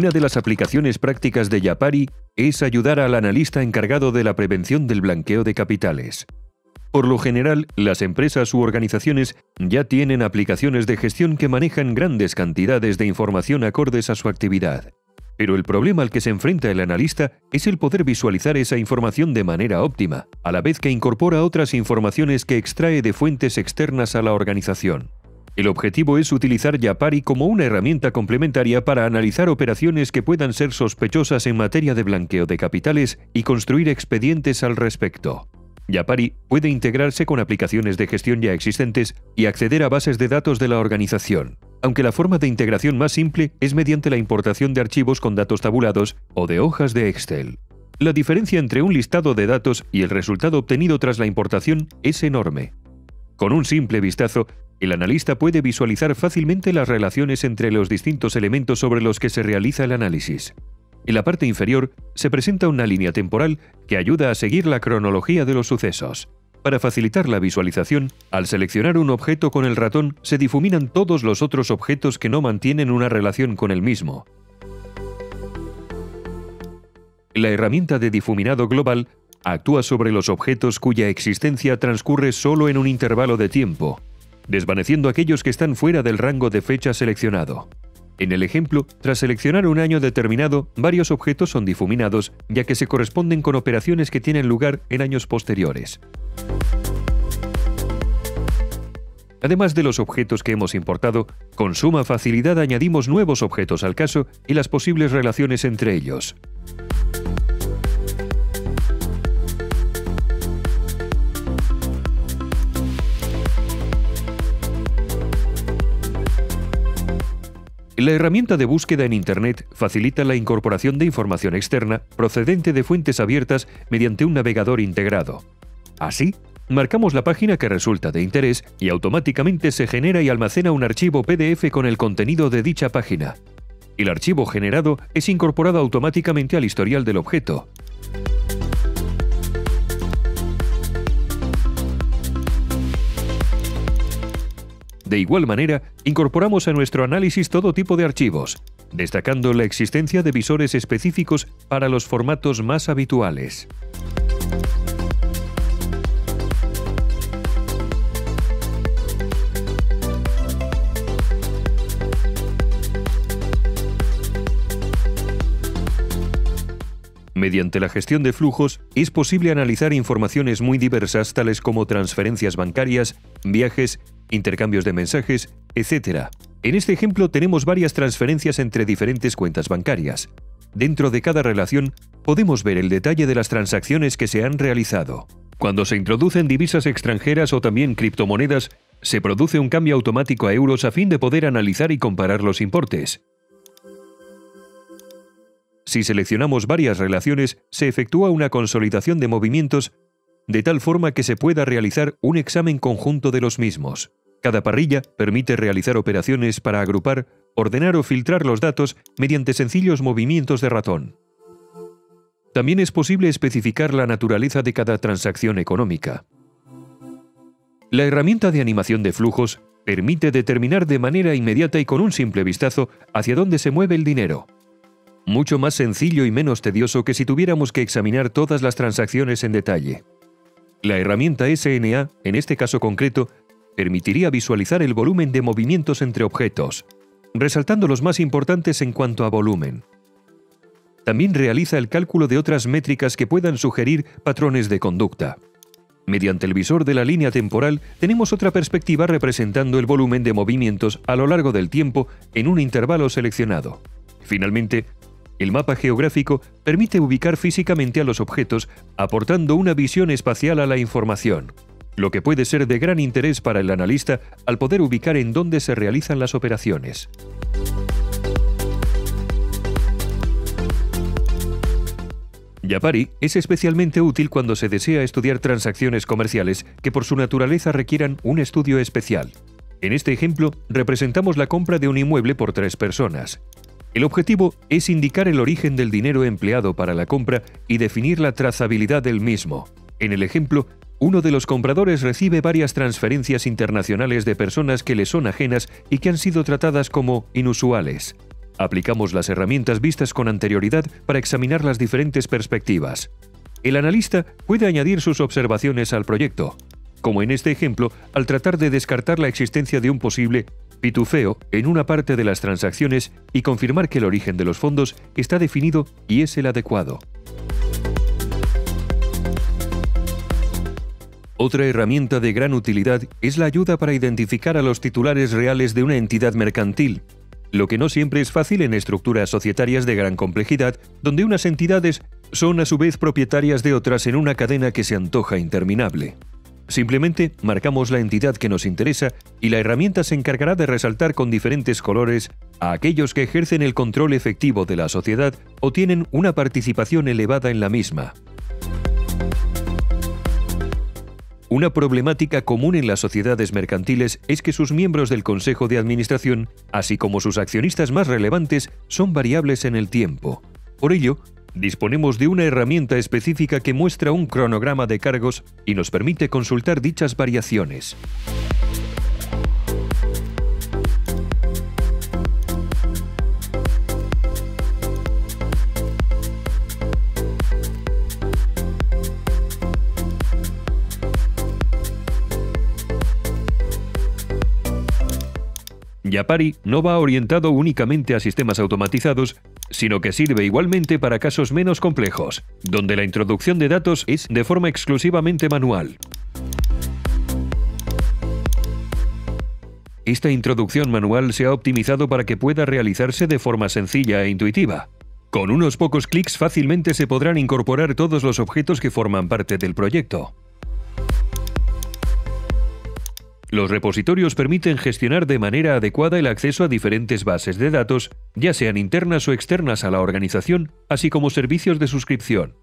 Una de las aplicaciones prácticas de Yapari es ayudar al analista encargado de la prevención del blanqueo de capitales. Por lo general, las empresas u organizaciones ya tienen aplicaciones de gestión que manejan grandes cantidades de información acordes a su actividad. Pero el problema al que se enfrenta el analista es el poder visualizar esa información de manera óptima, a la vez que incorpora otras informaciones que extrae de fuentes externas a la organización. El objetivo es utilizar Yapari como una herramienta complementaria para analizar operaciones que puedan ser sospechosas en materia de blanqueo de capitales y construir expedientes al respecto. Yapari puede integrarse con aplicaciones de gestión ya existentes y acceder a bases de datos de la organización, aunque la forma de integración más simple es mediante la importación de archivos con datos tabulados o de hojas de Excel. La diferencia entre un listado de datos y el resultado obtenido tras la importación es enorme. Con un simple vistazo, el analista puede visualizar fácilmente las relaciones entre los distintos elementos sobre los que se realiza el análisis. En la parte inferior se presenta una línea temporal que ayuda a seguir la cronología de los sucesos. Para facilitar la visualización, al seleccionar un objeto con el ratón se difuminan todos los otros objetos que no mantienen una relación con el mismo. La herramienta de difuminado global actúa sobre los objetos cuya existencia transcurre solo en un intervalo de tiempo, desvaneciendo aquellos que están fuera del rango de fecha seleccionado. En el ejemplo, tras seleccionar un año determinado, varios objetos son difuminados, ya que se corresponden con operaciones que tienen lugar en años posteriores. Además de los objetos que hemos importado, con suma facilidad añadimos nuevos objetos al caso y las posibles relaciones entre ellos. La herramienta de búsqueda en Internet facilita la incorporación de información externa procedente de fuentes abiertas mediante un navegador integrado. Así, marcamos la página que resulta de interés y automáticamente se genera y almacena un archivo PDF con el contenido de dicha página. El archivo generado es incorporado automáticamente al historial del objeto, De igual manera, incorporamos a nuestro análisis todo tipo de archivos, destacando la existencia de visores específicos para los formatos más habituales. Mediante la gestión de flujos es posible analizar informaciones muy diversas tales como transferencias bancarias, viajes, intercambios de mensajes, etc. En este ejemplo tenemos varias transferencias entre diferentes cuentas bancarias. Dentro de cada relación podemos ver el detalle de las transacciones que se han realizado. Cuando se introducen divisas extranjeras o también criptomonedas, se produce un cambio automático a euros a fin de poder analizar y comparar los importes. Si seleccionamos varias relaciones, se efectúa una consolidación de movimientos de tal forma que se pueda realizar un examen conjunto de los mismos. Cada parrilla permite realizar operaciones para agrupar, ordenar o filtrar los datos mediante sencillos movimientos de ratón. También es posible especificar la naturaleza de cada transacción económica. La herramienta de animación de flujos permite determinar de manera inmediata y con un simple vistazo hacia dónde se mueve el dinero, mucho más sencillo y menos tedioso que si tuviéramos que examinar todas las transacciones en detalle. La herramienta SNA, en este caso concreto, permitiría visualizar el volumen de movimientos entre objetos, resaltando los más importantes en cuanto a volumen. También realiza el cálculo de otras métricas que puedan sugerir patrones de conducta. Mediante el visor de la línea temporal tenemos otra perspectiva representando el volumen de movimientos a lo largo del tiempo en un intervalo seleccionado. Finalmente, el mapa geográfico permite ubicar físicamente a los objetos, aportando una visión espacial a la información, lo que puede ser de gran interés para el analista al poder ubicar en dónde se realizan las operaciones. Yapari es especialmente útil cuando se desea estudiar transacciones comerciales que por su naturaleza requieran un estudio especial. En este ejemplo, representamos la compra de un inmueble por tres personas. El objetivo es indicar el origen del dinero empleado para la compra y definir la trazabilidad del mismo. En el ejemplo, uno de los compradores recibe varias transferencias internacionales de personas que le son ajenas y que han sido tratadas como inusuales. aplicamos las herramientas vistas con anterioridad para examinar las diferentes perspectivas. El analista puede añadir sus observaciones al proyecto, como en este ejemplo al tratar de descartar la existencia de un posible pitufeo en una parte de las transacciones y confirmar que el origen de los fondos está definido y es el adecuado. Otra herramienta de gran utilidad es la ayuda para identificar a los titulares reales de una entidad mercantil, lo que no siempre es fácil en estructuras societarias de gran complejidad, donde unas entidades son a su vez propietarias de otras en una cadena que se antoja interminable. Simplemente marcamos la entidad que nos interesa y la herramienta se encargará de resaltar con diferentes colores a aquellos que ejercen el control efectivo de la sociedad o tienen una participación elevada en la misma. Una problemática común en las sociedades mercantiles es que sus miembros del Consejo de Administración, así como sus accionistas más relevantes, son variables en el tiempo. Por ello, disponemos de una herramienta específica que muestra un cronograma de cargos y nos permite consultar dichas variaciones. Yapari no va orientado únicamente a sistemas automatizados, sino que sirve igualmente para casos menos complejos, donde la introducción de datos es de forma exclusivamente manual. Esta introducción manual se ha optimizado para que pueda realizarse de forma sencilla e intuitiva. Con unos pocos clics fácilmente se podrán incorporar todos los objetos que forman parte del proyecto. Los repositorios permiten gestionar de manera adecuada el acceso a diferentes bases de datos, ya sean internas o externas a la organización, así como servicios de suscripción.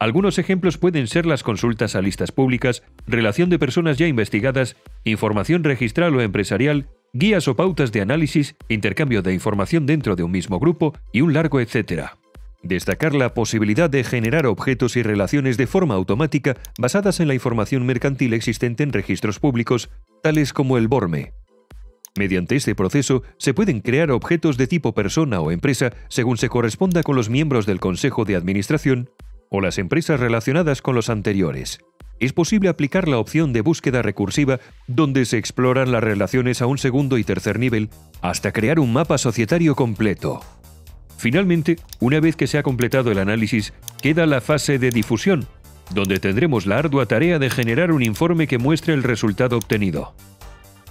Algunos ejemplos pueden ser las consultas a listas públicas, relación de personas ya investigadas, información registral o empresarial, guías o pautas de análisis, intercambio de información dentro de un mismo grupo y un largo etcétera. Destacar la posibilidad de generar objetos y relaciones de forma automática basadas en la información mercantil existente en registros públicos, tales como el BORME. Mediante este proceso se pueden crear objetos de tipo persona o empresa según se corresponda con los miembros del Consejo de Administración o las empresas relacionadas con los anteriores. Es posible aplicar la opción de búsqueda recursiva donde se exploran las relaciones a un segundo y tercer nivel hasta crear un mapa societario completo. Finalmente, una vez que se ha completado el análisis, queda la fase de difusión, donde tendremos la ardua tarea de generar un informe que muestre el resultado obtenido.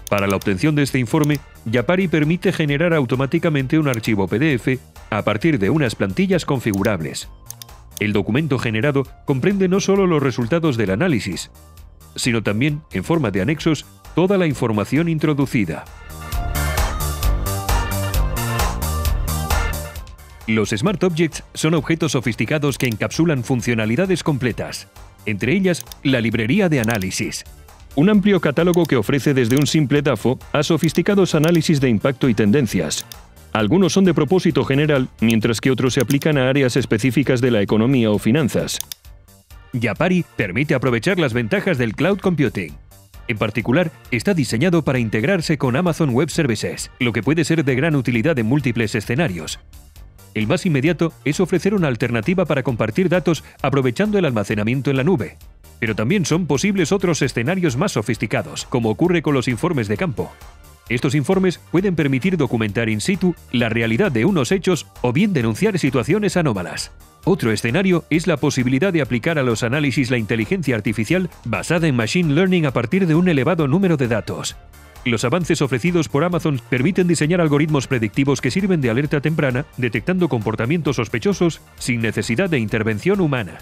Para la obtención de este informe, Yapari permite generar automáticamente un archivo PDF a partir de unas plantillas configurables. El documento generado comprende no solo los resultados del análisis, sino también, en forma de anexos, toda la información introducida. Los Smart Objects son objetos sofisticados que encapsulan funcionalidades completas, entre ellas la librería de análisis. Un amplio catálogo que ofrece desde un simple DAFO a sofisticados análisis de impacto y tendencias. Algunos son de propósito general, mientras que otros se aplican a áreas específicas de la economía o finanzas. Yapari permite aprovechar las ventajas del cloud computing. En particular, está diseñado para integrarse con Amazon Web Services, lo que puede ser de gran utilidad en múltiples escenarios, el más inmediato es ofrecer una alternativa para compartir datos aprovechando el almacenamiento en la nube. Pero también son posibles otros escenarios más sofisticados, como ocurre con los informes de campo. Estos informes pueden permitir documentar in situ la realidad de unos hechos o bien denunciar situaciones anómalas. Otro escenario es la posibilidad de aplicar a los análisis la inteligencia artificial basada en Machine Learning a partir de un elevado número de datos. Los avances ofrecidos por Amazon permiten diseñar algoritmos predictivos que sirven de alerta temprana, detectando comportamientos sospechosos sin necesidad de intervención humana.